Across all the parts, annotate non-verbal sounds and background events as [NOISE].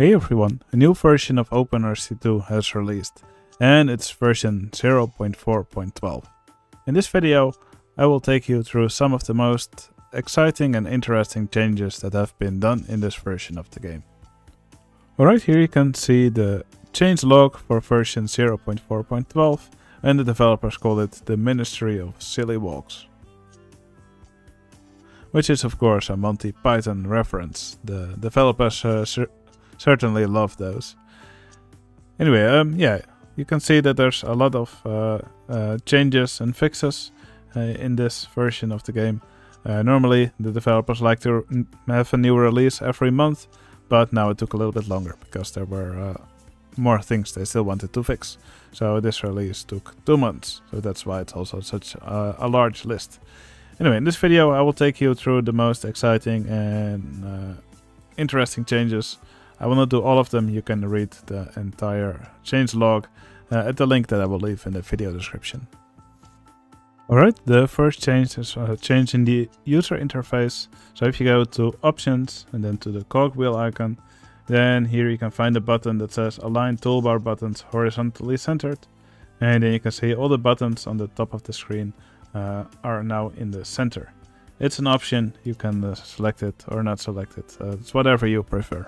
Hey everyone, a new version of OpenRCT2 has released, and it's version 0.4.12. In this video, I will take you through some of the most exciting and interesting changes that have been done in this version of the game. Alright, here you can see the change log for version 0.4.12, and the developers call it the Ministry of Silly Walks. Which is of course a Monty Python reference. The developers uh, certainly love those. Anyway, um, yeah, you can see that there's a lot of uh, uh, changes and fixes uh, in this version of the game. Uh, normally, the developers like to have a new release every month, but now it took a little bit longer because there were uh, more things they still wanted to fix. So this release took two months, so that's why it's also such a large list. Anyway, in this video I will take you through the most exciting and uh, interesting changes I will not do all of them. You can read the entire change log uh, at the link that I will leave in the video description. Alright, the first change is a change in the user interface. So if you go to options and then to the cogwheel icon, then here you can find a button that says align toolbar buttons horizontally centered. And then you can see all the buttons on the top of the screen uh, are now in the center. It's an option, you can uh, select it or not select it. Uh, it's whatever you prefer.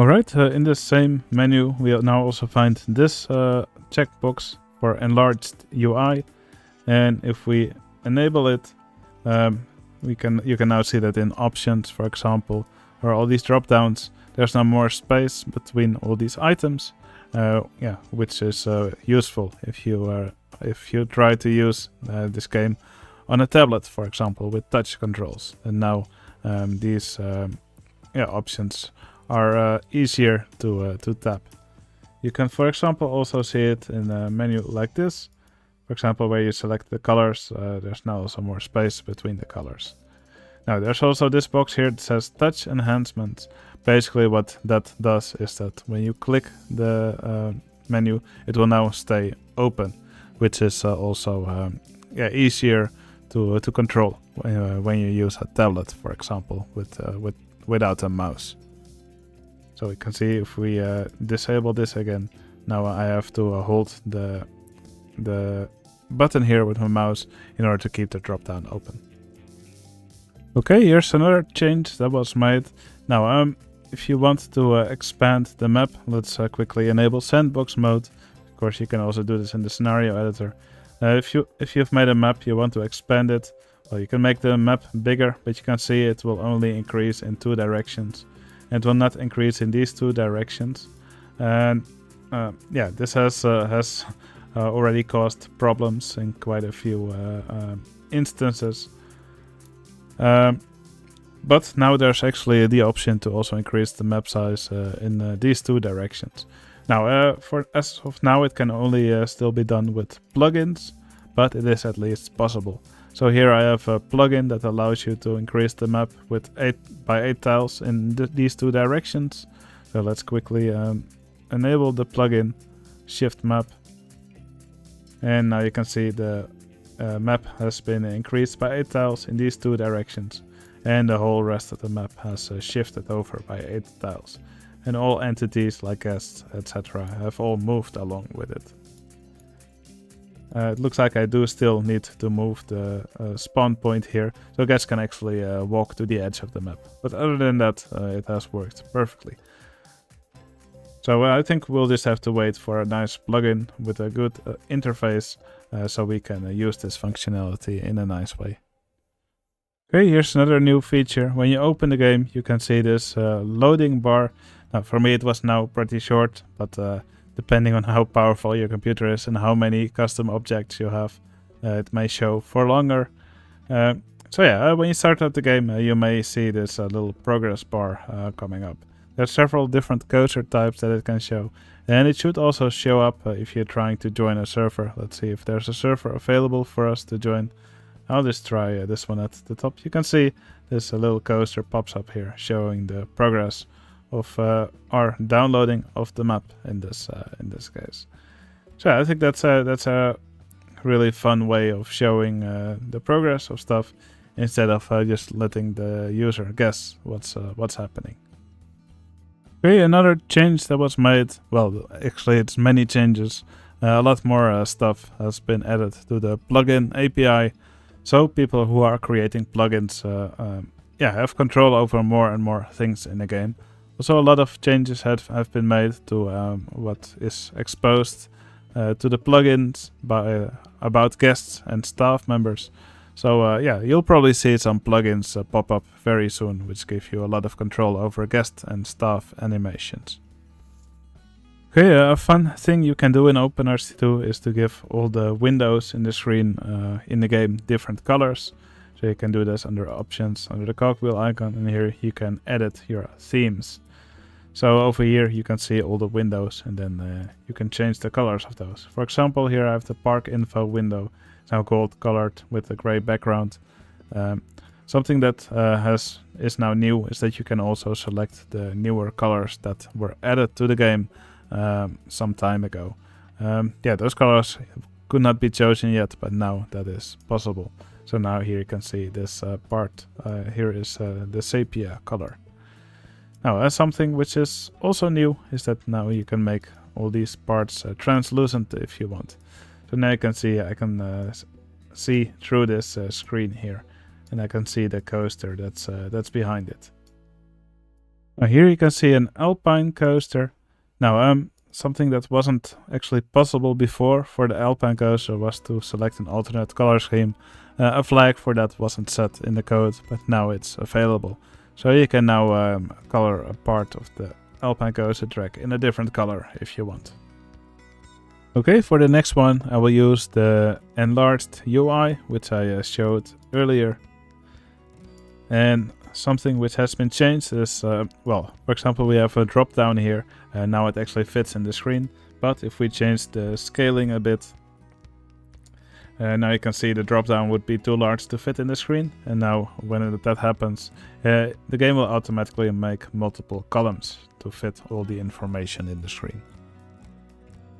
Alright, uh, in this same menu we now also find this uh, checkbox for enlarged UI and if we enable it um, we can you can now see that in options for example or all these drop downs there's now more space between all these items uh, yeah which is uh, useful if you are if you try to use uh, this game on a tablet for example with touch controls. And now um, these um, yeah options are uh, easier to, uh, to tap. You can, for example, also see it in a menu like this. For example, where you select the colors, uh, there's now also more space between the colors. Now, there's also this box here that says Touch Enhancement. Basically, what that does is that when you click the uh, menu, it will now stay open, which is uh, also um, yeah, easier to to control uh, when you use a tablet, for example, with with without a mouse. So we can see if we uh, disable this again, now I have to uh, hold the, the button here with my mouse in order to keep the drop down open. Okay, here's another change that was made. Now, um, if you want to uh, expand the map, let's uh, quickly enable sandbox mode. Of course, you can also do this in the scenario editor. Uh, if you if you've made a map, you want to expand it. Well, you can make the map bigger, but you can see it will only increase in two directions it will not increase in these two directions. And uh, yeah, this has uh, has uh, already caused problems in quite a few uh, uh, instances. Um, but now there's actually the option to also increase the map size in these two directions. Now, for as of now, it can only still be done with plugins, but it is at least possible. So here I have a plugin that allows you to increase the map with 8 by 8 tiles in th these two directions. So let's quickly um, enable the plugin, shift map. And now you can see the uh, map has been increased by 8 tiles in these two directions. And the whole rest of the map has uh, shifted over by 8 tiles. And all entities like guests, etc. have all moved along with it. Uh, it looks like I do still need to move the uh, spawn point here, so guys can actually uh, walk to the edge of the map. But other than that, uh, it has worked perfectly. So uh, I think we'll just have to wait for a nice plugin with a good uh, interface, so we can use this functionality in a nice way. Okay, here's another new feature. When you open the game, you can see this loading bar. Now, for me it was now pretty short, but depending on how powerful your computer is and how many custom objects you have, uh, it may show for longer. Uh, so yeah, uh, when you start out the game, uh, you may see this uh, little progress bar uh, coming up. There's several different cursor types that it can show. And it should also show up if you're trying to join a server. Let's see if there's a server available for us to join. I'll just try this one at the top. You can see this little coaster pops up here showing the progress of uh, our downloading of the map in this uh, in this case. So I think that's a that's a really fun way of showing uh, the progress of stuff instead of uh, just letting the user guess what's uh, what's happening. Okay, another change that was made, well, actually it's many changes. Uh, a lot more stuff has been added to the plugin API. So people who are creating plugins um, yeah, have control over more and more things in the game. Also a lot of changes have, have been made to um, what is exposed uh, to the plugins by uh, about guests and staff members. So uh, yeah, you'll probably see some plugins uh, pop up very soon, which give you a lot of control over guest and staff animations. Okay, uh, a fun thing you can do in OpenRCT2 is to give all the windows in the screen uh, in the game different colors. So you can do this under options, under the cogwheel icon, and here you can edit your themes. So over here you can see all the windows and then uh, you can change the colors of those. For example, here I have the park info window It's now gold colored with a gray background. Um, something that uh, has is now new is that you can also select the newer colors that were added to the game um, some time ago. Um, yeah, those colors could not be chosen yet, but now that is possible. So now here you can see this uh, part. Uh, here is uh, the sepia color. Now, uh, something which is also new is that now you can make all these parts uh, translucent if you want. So now you can see I can uh, see through this uh, screen here, and I can see the coaster that's uh, that's behind it. Now here you can see an alpine coaster. Now um something that wasn't actually possible before for the alpine coaster was to select an alternate color scheme. Uh, a flag for that wasn't set in the code, but now it's available. So you can now um, color a part of the alpine coaster track in a different color if you want. Okay, for the next one I will use the enlarged UI, which I uh, showed earlier. And something which has been changed is, uh, well, for example, we have a drop down here, and now it actually fits in the screen. But if we change the scaling a bit, uh, now you can see the drop down would be too large to fit in the screen. And now when that happens, uh, the game will automatically make multiple columns to fit all the information in the screen.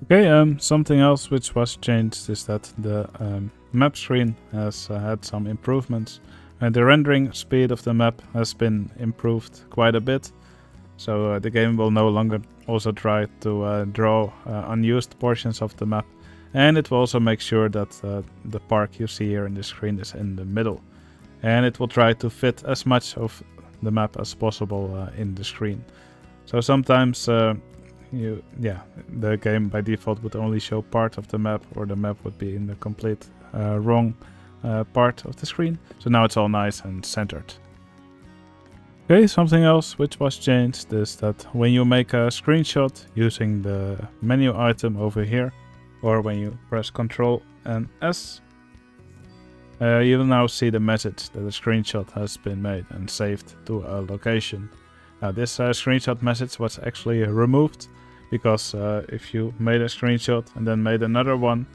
Okay, um, something else which was changed is that the um, map screen has uh, had some improvements. And the rendering speed of the map has been improved quite a bit. So uh, the game will no longer also try to uh, draw uh, unused portions of the map. And it will also make sure that uh, the park you see here in the screen is in the middle. And it will try to fit as much of the map as possible uh, in the screen. So sometimes you yeah the game by default would only show part of the map or the map would be in the complete uh, wrong uh, part of the screen so now it's all nice and centered okay something else which was changed is that when you make a screenshot using the menu item over here or when you press ctrl and s uh, you will now see the message that a screenshot has been made and saved to a location now this uh, screenshot message was actually removed because uh, if you made a screenshot and then made another one,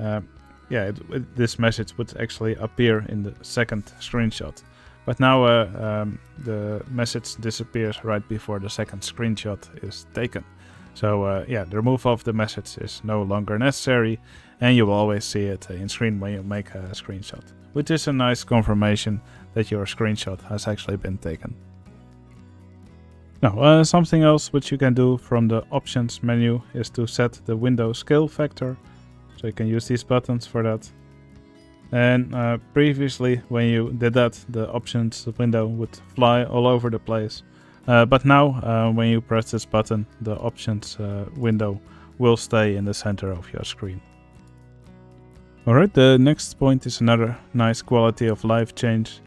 uh, yeah, it, it, this message would actually appear in the second screenshot. But now uh, um, the message disappears right before the second screenshot is taken. So uh, yeah, the removal of the message is no longer necessary and you will always see it in screen when you make a screenshot, which is a nice confirmation that your screenshot has actually been taken. Now, uh, something else which you can do from the options menu is to set the window scale factor. So you can use these buttons for that. And uh, previously, when you did that, the options window would fly all over the place. Uh, but now, uh, when you press this button, the options uh, window will stay in the center of your screen. Alright, the next point is another nice quality of life change.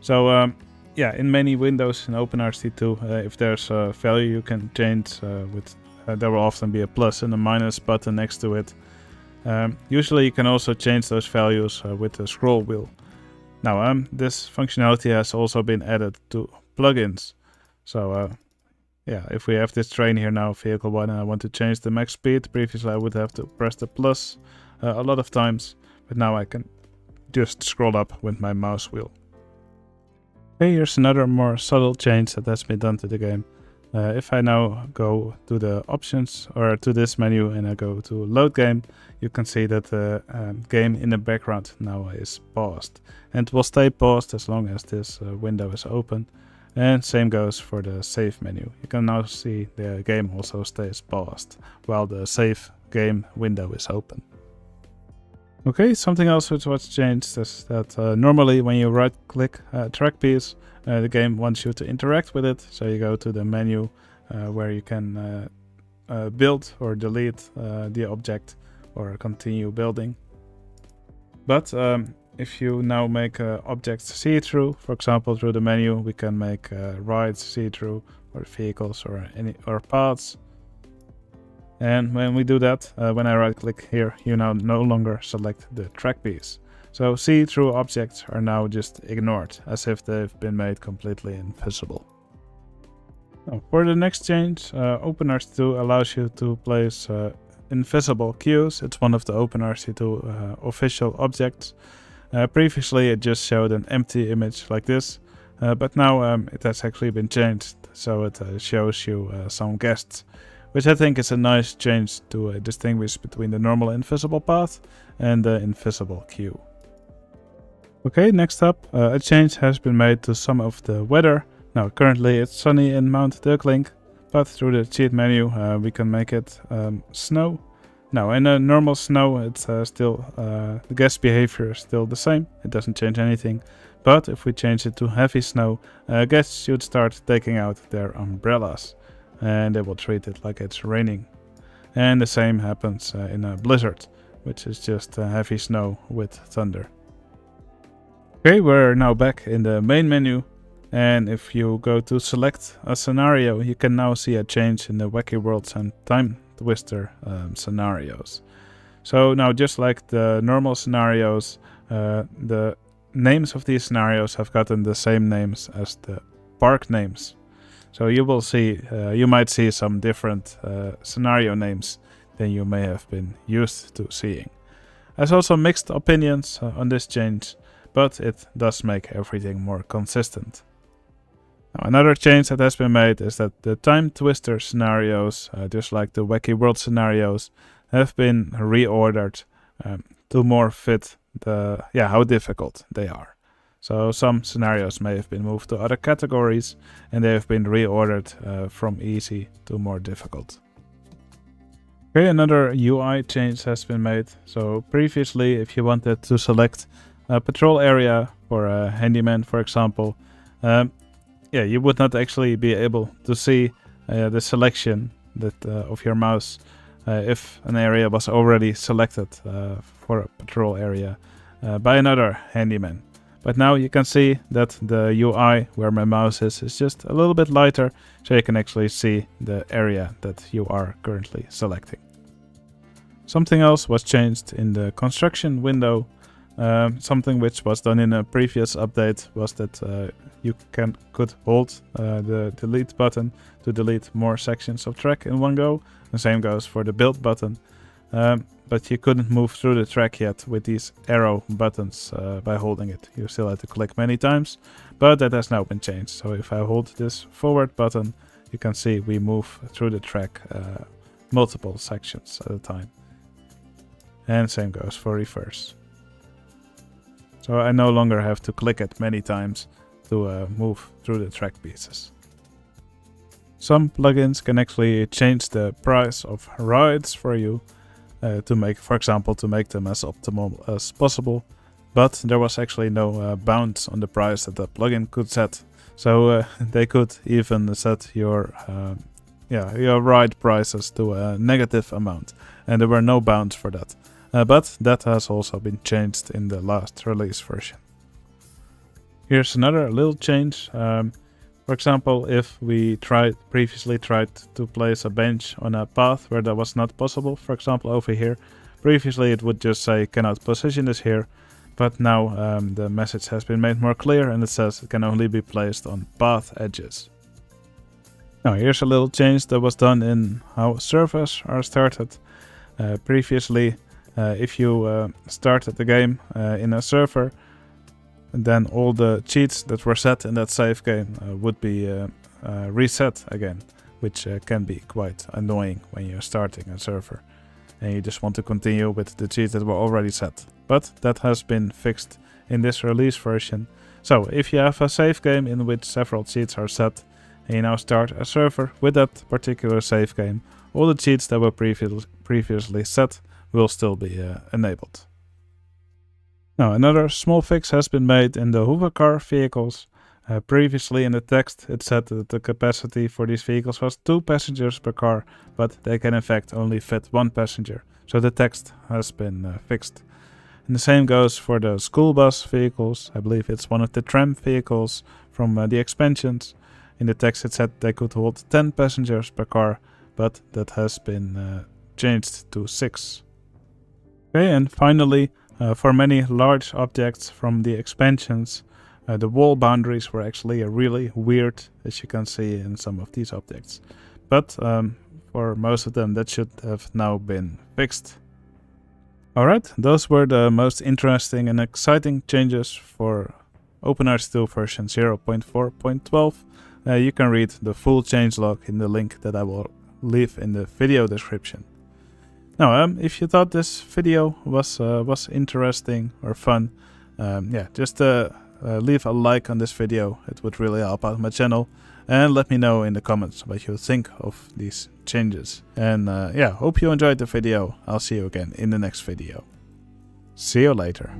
So um, yeah, in many windows in OpenRCT2, uh, if there's a value you can change uh, with, uh, there will often be a plus and a minus button next to it. Um, usually you can also change those values with the scroll wheel. Now, um, this functionality has also been added to plugins. So, uh, yeah, if we have this train here now, vehicle 1, and I want to change the max speed, previously I would have to press the plus uh, a lot of times, but now I can just scroll up with my mouse wheel. Okay, here's another more subtle change that has been done to the game. Uh, if I now go to the options or to this menu and I go to load game, you can see that the um, game in the background now is paused. And will stay paused as long as this uh, window is open. And same goes for the save menu. You can now see the game also stays paused while the save game window is open. Okay, something else which was changed is that uh, normally when you right click a track piece, uh, the game wants you to interact with it. So you go to the menu uh, where you can uh, uh, build or delete uh, the object or continue building. But um, if you now make uh, objects see-through, for example, through the menu, we can make uh, rides see-through or vehicles or any or paths. And when we do that, uh, when I right click here, you now no longer select the track piece. So see-through objects are now just ignored, as if they've been made completely invisible. Now, for the next change, uh, OpenRCT2 allows you to place uh, invisible queues. It's one of the OpenRCT2 uh, official objects. Uh, previously it just showed an empty image like this, uh, but now um, it has actually been changed, so it uh, shows you uh, some guests, which I think is a nice change to uh, distinguish between the normal invisible path and the invisible queue. Okay, next up, uh, a change has been made to some of the weather. Now currently it's sunny in Mount Deurklink, but through the cheat menu we can make it um, snow now in a normal snow, it's uh, still uh, the guest behavior is still the same. It doesn't change anything. But if we change it to heavy snow, uh, guests should start taking out their umbrellas, and they will treat it like it's raining. And the same happens uh, in a blizzard, which is just heavy snow with thunder. Okay, we're now back in the main menu. And if you go to select a scenario, you can now see a change in the Wacky Worlds and Time Twister um, scenarios. So now just like the normal scenarios, uh, the names of these scenarios have gotten the same names as the park names. So you will see, uh, you might see some different uh, scenario names than you may have been used to seeing. There's also mixed opinions uh, on this change, but it does make everything more consistent. Another change that has been made is that the time twister scenarios, uh, just like the wacky world scenarios, have been reordered um, to more fit the yeah how difficult they are. So some scenarios may have been moved to other categories, and they have been reordered uh, from easy to more difficult. Okay, another UI change has been made. So previously, if you wanted to select a patrol area for a handyman, for example, um, yeah, you would not actually be able to see uh, the selection that uh, of your mouse uh, if an area was already selected uh, for a patrol area by another handyman. But now you can see that the UI where my mouse is is just a little bit lighter, so you can actually see the area that you are currently selecting. Something else was changed in the construction window. Um, something which was done in a previous update was that uh, you can could hold uh, the delete button to delete more sections of track in one go. The same goes for the build button. Um, but you couldn't move through the track yet with these arrow buttons uh, by holding it. You still had to click many times, but that has now been changed. So if I hold this forward button, you can see we move through the track uh, multiple sections at a time. And same goes for reverse. So I no longer have to click it many times to uh, move through the track pieces. Some plugins can actually change the price of rides for you uh, to make, for example, to make them as optimal as possible. But there was actually no uh, bounds on the price that the plugin could set. So uh, [LAUGHS] they could even set your uh, yeah your ride prices to a negative amount, and there were no bounds for that. Uh, but that has also been changed in the last release version. Here's another little change. Um, for example, if we tried previously tried to place a bench on a path where that was not possible, for example over here, previously it would just say cannot position this here, but now um, the message has been made more clear and it says it can only be placed on path edges. Now here's a little change that was done in how servers are started. Uh, previously, uh, if you uh, started the game uh, in a server, and then all the cheats that were set in that save game uh, would be uh, uh, reset again, which uh, can be quite annoying when you're starting a server and you just want to continue with the cheats that were already set. But that has been fixed in this release version, So if you have a save game in which several cheats are set, and you now start a server with that particular save game, all the cheats that were previ previously set will still be uh, enabled. Now another small fix has been made in the hovercar vehicles. Uh, previously in the text it said that the capacity for these vehicles was 2 passengers per car, but they can in fact only fit 1 passenger, so the text has been uh, fixed. And the same goes for the school bus vehicles, I believe it's one of the tram vehicles from uh, the expansions. In the text it said they could hold 10 passengers per car, but that has been uh, changed to 6. Okay, and finally, uh, for many large objects from the expansions, uh, the wall boundaries were actually really weird, as you can see in some of these objects. But um, for most of them, that should have now been fixed. Alright, those were the most interesting and exciting changes for OpenRCT2 version 0.4.12. Uh, you can read the full changelog in the link that I will leave in the video description. Now, um, if you thought this video was uh, was interesting or fun, um, yeah, just uh, uh, leave a like on this video. It would really help out my channel. And let me know in the comments what you think of these changes. And uh, yeah, hope you enjoyed the video. I'll see you again in the next video. See you later.